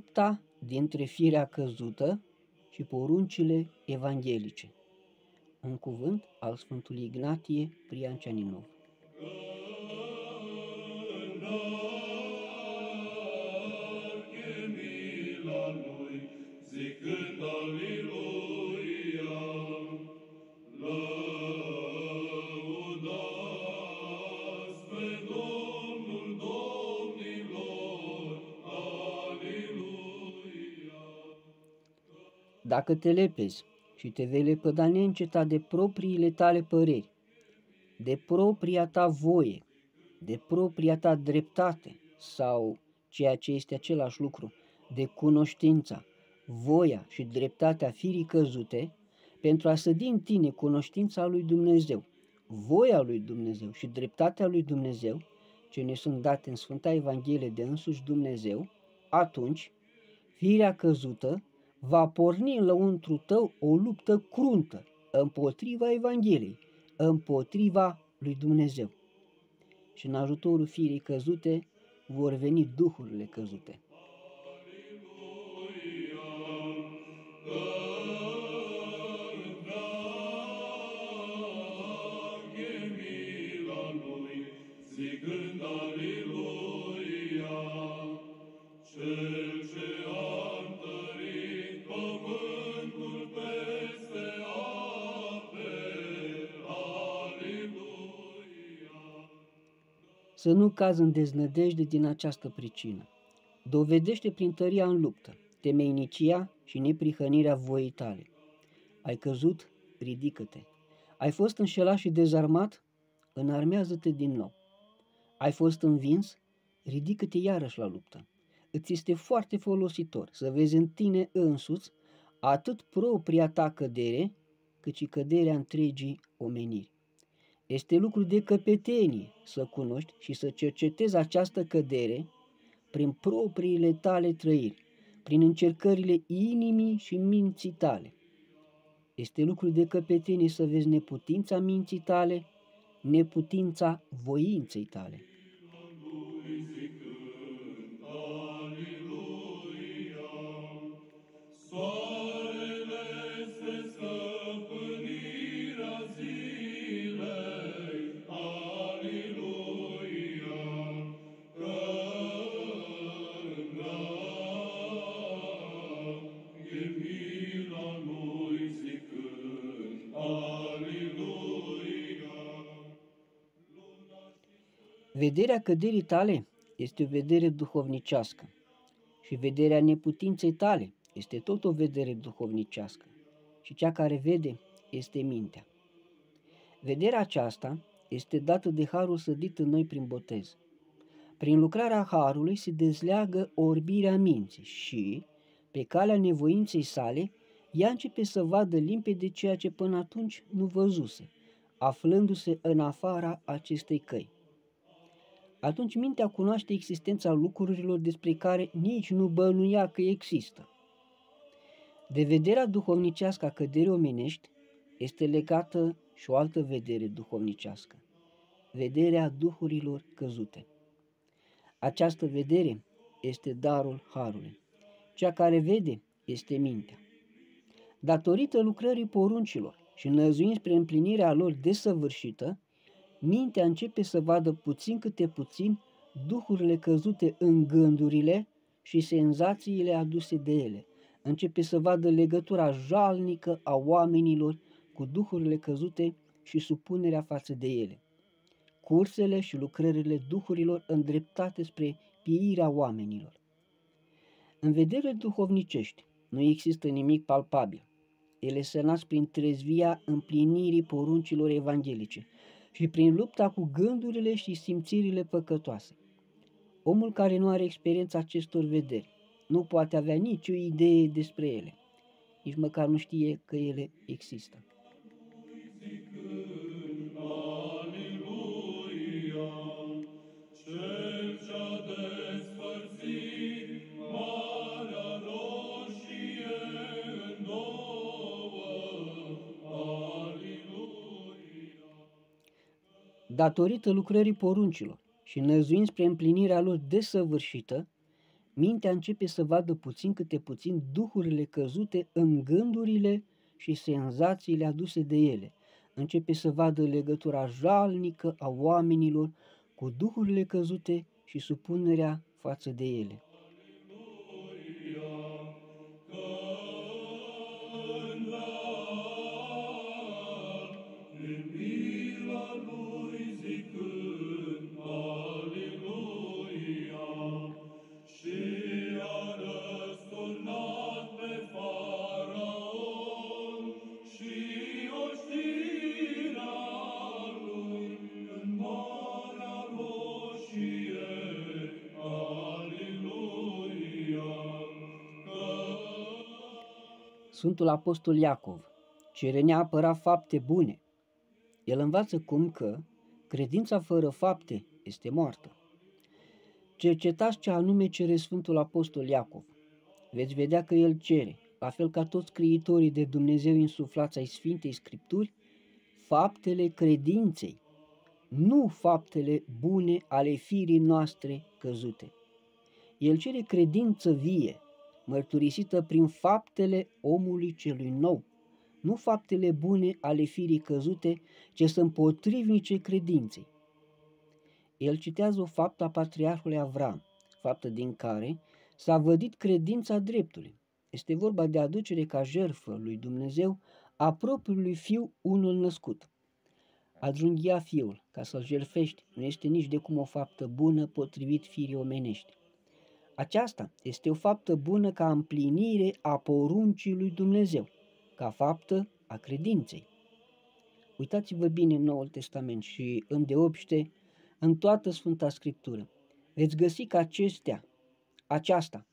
lupta dintre firea căzută și poruncile evanghelice. Un cuvânt al Sfântului Ignatie Priancianinov. zicând Dacă te lepezi și te vei lepăda neîncetat de propriile tale păreri, de propria ta voie, de propria ta dreptate sau ceea ce este același lucru, de cunoștința, voia și dreptatea firii căzute, pentru a sădi în tine cunoștința lui Dumnezeu, voia lui Dumnezeu și dreptatea lui Dumnezeu, ce ne sunt date în Sfânta Evanghelie de însuși Dumnezeu, atunci firea căzută va porni în lăuntru tău o luptă cruntă împotriva Evangheliei, împotriva lui Dumnezeu. Și în ajutorul firii căzute vor veni duhurile căzute. Să nu cazi în deznădejde din această pricină. Dovedește prin tăria în luptă, temeinicia și neprihănirea voii tale. Ai căzut? Ridică-te. Ai fost înșelat și dezarmat? Înarmează-te din nou. Ai fost învins? Ridică-te iarăși la luptă. Îți este foarte folositor să vezi în tine însuți atât propria ta cădere, cât și căderea întregii omeniri. Este lucru de căpetenie să cunoști și să cercetezi această cădere prin propriile tale trăiri, prin încercările inimii și minții tale. Este lucru de căpetenie să vezi neputința minții tale, neputința voinței tale. Vederea căderii tale este o vedere duhovnicească și vederea neputinței tale este tot o vedere duhovnicească și cea care vede este mintea. Vederea aceasta este dată de harul sădit în noi prin botez. Prin lucrarea harului se dezleagă orbirea minții și, pe calea nevoinței sale, ea începe să vadă limpede ceea ce până atunci nu văzuse, aflându-se în afara acestei căi atunci mintea cunoaște existența lucrurilor despre care nici nu bănuia că există. De vederea duhovnicească a căderii omenești este legată și o altă vedere duhovnicească, vederea duhurilor căzute. Această vedere este darul Harului. Cea care vede este mintea. Datorită lucrării poruncilor și năzuind spre împlinirea lor desăvârșită, mintea începe să vadă puțin câte puțin duhurile căzute în gândurile și senzațiile aduse de ele. Începe să vadă legătura jalnică a oamenilor cu duhurile căzute și supunerea față de ele. Cursele și lucrările duhurilor îndreptate spre pieirea oamenilor. În vedere duhovnicești nu există nimic palpabil. Ele se nasc prin trezvia împlinirii poruncilor evanghelice, și prin lupta cu gândurile și simțirile păcătoase. Omul care nu are experiența acestor vederi nu poate avea nicio idee despre ele, nici măcar nu știe că ele există. Datorită lucrării poruncilor și năzuind spre împlinirea lor desăvârșită, mintea începe să vadă puțin câte puțin duhurile căzute în gândurile și senzațiile aduse de ele. Începe să vadă legătura jalnică a oamenilor cu duhurile căzute și supunerea față de ele. Sfântul Apostol Iacov cere neapărat fapte bune. El învață cum că credința fără fapte este moartă. Cercetați ce anume cere Sfântul Apostol Iacov. Veți vedea că el cere, la fel ca toți scriitorii de Dumnezeu insuflați ai Sfintei Scripturi, faptele credinței, nu faptele bune ale firii noastre căzute. El cere credință vie, mărturisită prin faptele omului celui nou, nu faptele bune ale firii căzute, ce sunt potrivnice credinței. El citează o faptă a patriarhului Avram, faptă din care s-a vădit credința dreptului. Este vorba de aducere ca jertfă lui Dumnezeu a propriului fiu unul născut. A fiul ca să-l jertfești nu este nici de cum o faptă bună potrivit firii omenești. Aceasta este o faptă bună ca împlinire a poruncii lui Dumnezeu, ca faptă a credinței. Uitați-vă bine în Noul Testament și îndeopște în toată Sfânta Scriptură. Veți găsi că acestea, aceasta,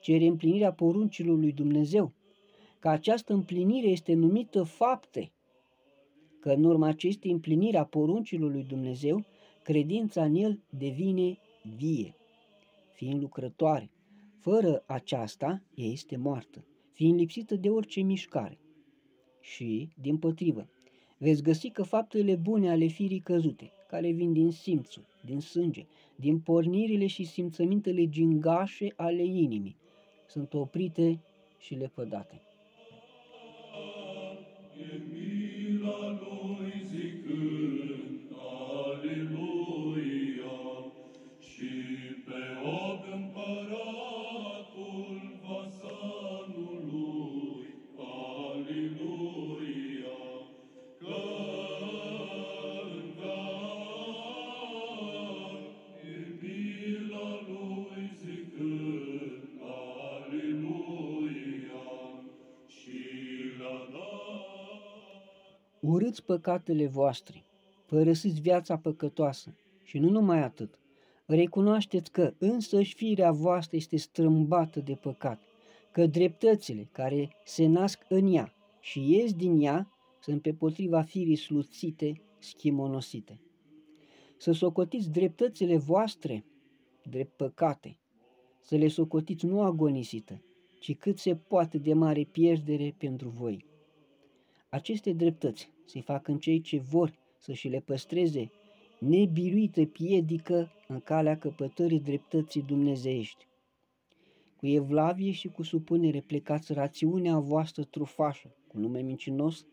cere împlinirea poruncilor lui Dumnezeu, că această împlinire este numită fapte, că în urma acestei împliniri a poruncilor lui Dumnezeu, credința în El devine vie fiind lucrătoare. Fără aceasta, ea este moartă, fiind lipsită de orice mișcare. Și, din potrivă, veți găsi că faptele bune ale firii căzute, care vin din simțul, din sânge, din pornirile și simțămintele gingașe ale inimii, sunt oprite și lepădate. Urâți păcatele voastre, părăsiți viața păcătoasă și nu numai atât, recunoașteți că însăși firea voastră este strâmbată de păcat, că dreptățile care se nasc în ea și ies din ea sunt pe potriva firii sluțite, schimonosite. Să socotiți dreptățile voastre drept păcate, să le socotiți nu agonisită, ci cât se poate de mare pierdere pentru voi. Aceste dreptăți se fac în cei ce vor să și le păstreze nebiruită piedică în calea căpătării dreptății dumnezeiești. Cu evlavie și cu supunere plecați rațiunea voastră trufașă, cu nume mincinos,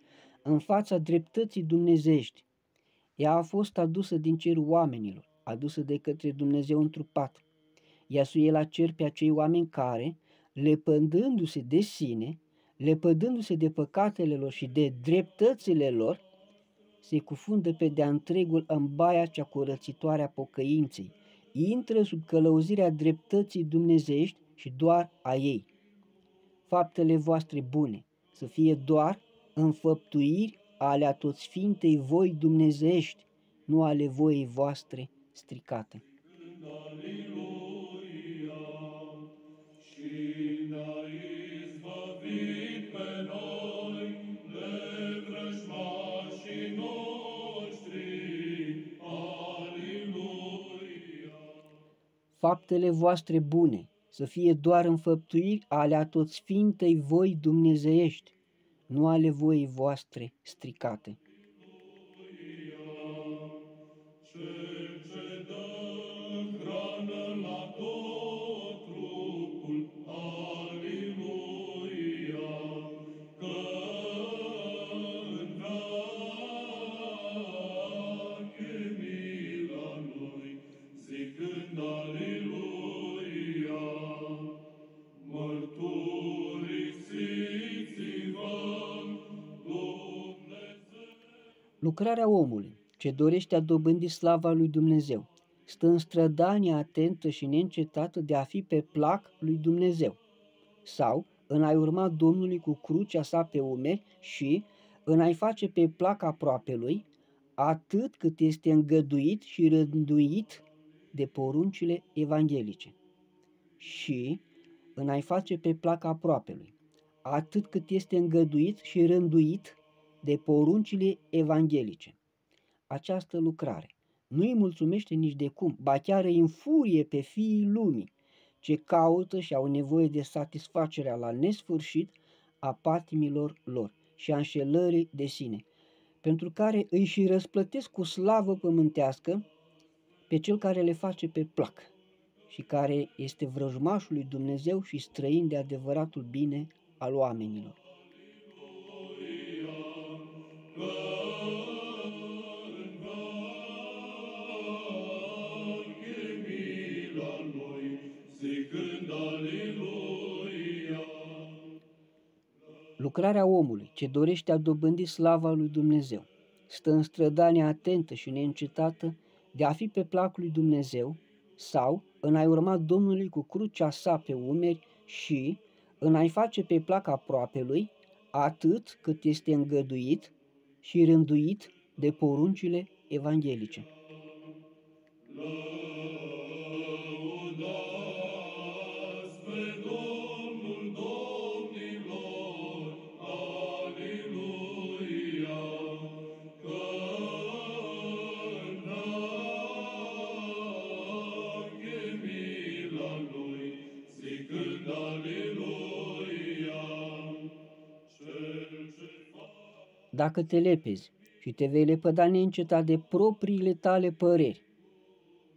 în fața dreptății dumnezeiești. Ea a fost adusă din cerul oamenilor, adusă de către Dumnezeu întrupat. Ea suie la cer pe acei oameni care, lepădându-se de sine, lepădându-se de păcatele lor și de dreptățile lor, se cufundă pe de-a întregul în baia cea curățitoare a pocăinței, intră sub călăuzirea dreptății dumnezeiești și doar a ei. Faptele voastre bune să fie doar înfăptuiri ale atotșfintei voi dumnezeiești, nu ale voii voastre stricate. Faptele voastre bune să fie doar înfăptuiri ale atotșfintei voi dumnezeiești, nu ale voii voastre stricate. Lucrarea omului, ce dorește a dobândi slava lui Dumnezeu, stă în strădania atentă și neîncetată de a fi pe plac lui Dumnezeu, sau în a-i urma Domnului cu crucea sa pe umeri și în a-i face pe plac aproapelui, atât cât este îngăduit și rânduit de poruncile evanghelice. Și în a-i face pe plac aproapelui, atât cât este îngăduit și rânduit de poruncile evanghelice. Această lucrare nu îi mulțumește nici de cum, ba chiar îi înfurie pe fiii lumii, ce caută și au nevoie de satisfacerea la nesfârșit a patimilor lor și a înșelării de sine, pentru care îi și răsplătesc cu slavă pământească pe cel care le face pe plac și care este vrăjmașul lui Dumnezeu și străin de adevăratul bine al oamenilor. Lucrarea omului, ce dorește a dobândi slava lui Dumnezeu, stă în strădania atentă și neîncetată de a fi pe placul lui Dumnezeu sau în a-i urma Domnului cu crucea sa pe umeri și în a-i face pe plac aproapelui atât cât este îngăduit și rânduit de poruncile evanghelice. Dacă te lepezi și te vei lepăda neîncetat de propriile tale păreri,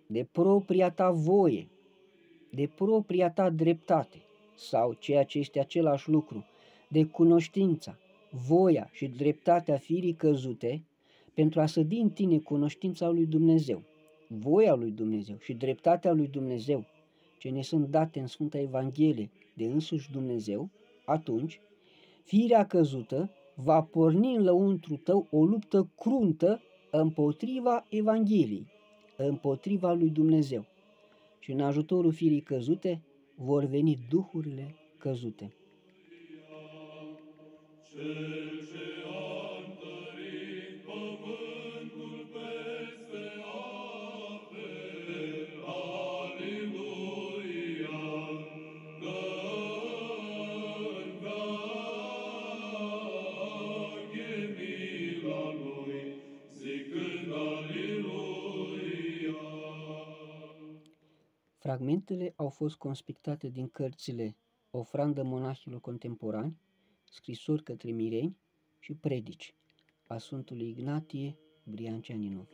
de propria ta voie, de propria ta dreptate, sau ceea ce este același lucru, de cunoștința, voia și dreptatea firii căzute, pentru a sădi în tine cunoștința lui Dumnezeu, voia lui Dumnezeu și dreptatea lui Dumnezeu, ce ne sunt date în Sfânta Evanghelie de însuși Dumnezeu, atunci firea căzută va porni în lăuntru tău o luptă cruntă împotriva Evangheliei, împotriva lui Dumnezeu. Și în ajutorul firii căzute vor veni duhurile căzute. Cel ce Fragmentele au fost conspictate din cărțile Ofrandă monahilor contemporani, scrisori către mireni și predici a Sfântului Ignatie Brianceaninov.